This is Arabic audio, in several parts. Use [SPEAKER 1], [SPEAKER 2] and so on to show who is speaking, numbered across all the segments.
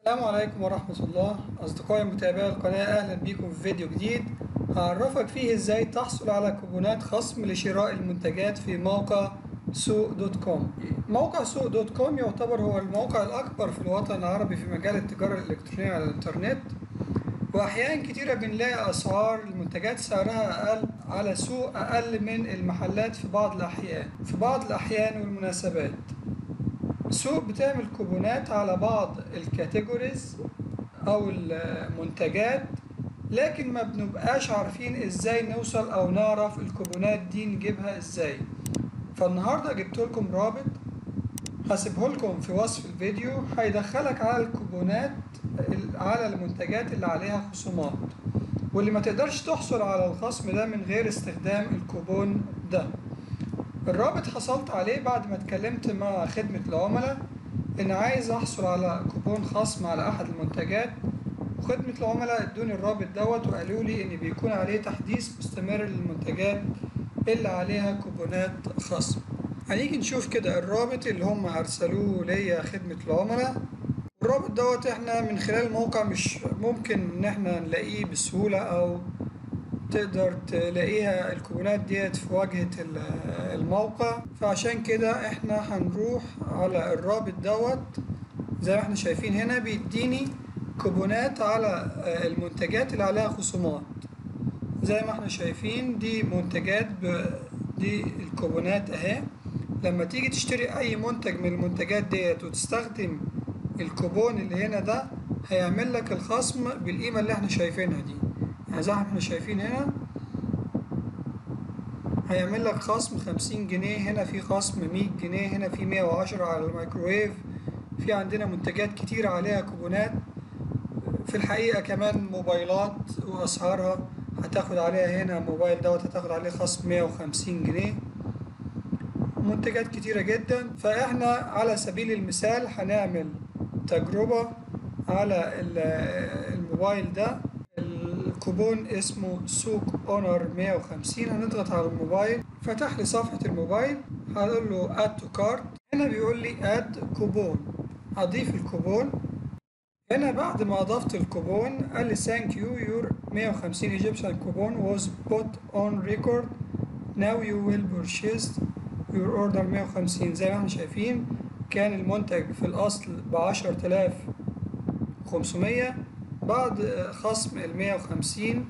[SPEAKER 1] السلام عليكم ورحمة الله. أصدقائي متابعي القناة أهلا بيكم في فيديو جديد. هعرفك فيه إزاي تحصل على كوبونات خصم لشراء المنتجات في موقع سوق دوت كوم. موقع سوق دوت كوم يعتبر هو الموقع الأكبر في الوطن العربي في مجال التجارة الإلكترونية على الإنترنت. وأحيان كتيرة بنلاقي أسعار المنتجات سعرها أقل على سوق أقل من المحلات في بعض الأحيان في بعض الأحيان والمناسبات. سوق بتعمل كوبونات على بعض ال categories أو المنتجات لكن ما بنبقاش عارفين إزاي نوصل أو نعرف الكوبونات دي نجيبها إزاي. فالنهاردة جبت لكم رابط هسيبه لكم في وصف الفيديو هيدخلك على الكوبونات على المنتجات اللي عليها خصومات. واللي ما تقدرش تحصل على الخصم ده من غير استخدام الكوبون ده. الرابط حصلت عليه بعد ما اتكلمت مع خدمة العملاء إن عايز أحصل على كوبون خصم على أحد المنتجات. وخدمة العملاء ادوني الرابط دوت وقالوا لي إن بيكون عليه تحديث مستمر للمنتجات اللي عليها كوبونات خصم هنيجي نشوف كده الرابط اللي هم أرسلوه ليا خدمة العملاء. الرابط دوت إحنا من خلال الموقع مش ممكن إن إحنا نلاقيه بسهولة أو تقدر تلاقيها الكوبونات ديت في واجهة الموقع. فعشان كده إحنا هنروح على الرابط دوت. زي ما إحنا شايفين هنا بيديني كوبونات على المنتجات اللي عليها خصومات. زي ما إحنا شايفين دي منتجات ب... دي الكوبونات اهي. لما تيجي تشتري اي منتج من المنتجات ديت وتستخدم الكوبون اللي هنا ده هيعمل لك الخصم بالقيمة اللي إحنا شايفينها دي. يعني زي ما إحنا شايفين هنا هيعمل لك خصم خمسين جنيه هنا في خصم مية جنيه هنا في مية وعشرة على الميكروويف. في عندنا منتجات كتير عليها كوبونات. في الحقيقة كمان موبايلات وأسعارها هتاخد عليها هنا موبايل دوت هتاخد عليه خصم مية وخمسين جنيه. منتجات كتيرة جدا. فإحنا على سبيل المثال هنعمل تجربة على الموبايل ده. الكوبون اسمه سوق Honor 150 هنضغط على الموبايل. فتح لي صفحة الموبايل. هقول له add to cart هنا بيقول لي add coupon. اضيف الكوبون. هنا بعد ما أضفت الكوبون قال لي thank you your 150 Egyptian coupon was put on record. Now you will purchase your order 150 زي ما إحنا شايفين كان المنتج في الأصل ب 10500 بعد خصم ال 150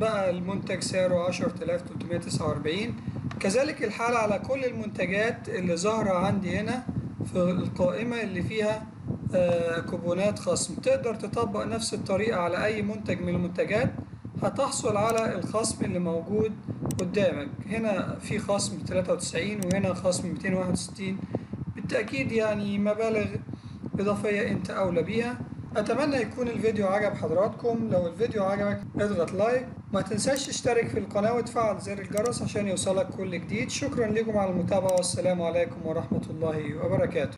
[SPEAKER 1] بقى المنتج سعره 10349 كذلك الحال على كل المنتجات اللي ظاهرة عندي هنا في القائمة اللي فيها كوبونات خصم. تقدر تطبق نفس الطريقة على أي منتج من المنتجات هتحصل على الخصم اللي موجود قدامك. هنا في خصم 93 وهنا خصم 261 بالتأكيد يعني مبالغ إضافية أنت أولى بيها. أتمنى يكون الفيديو عجب حضراتكم. لو الفيديو عجبك اضغط لايك. ما تنساش تشترك في القناة وتفعل زر الجرس عشان يوصلك كل جديد. شكرا لكم على المتابعة والسلام عليكم ورحمة الله وبركاته.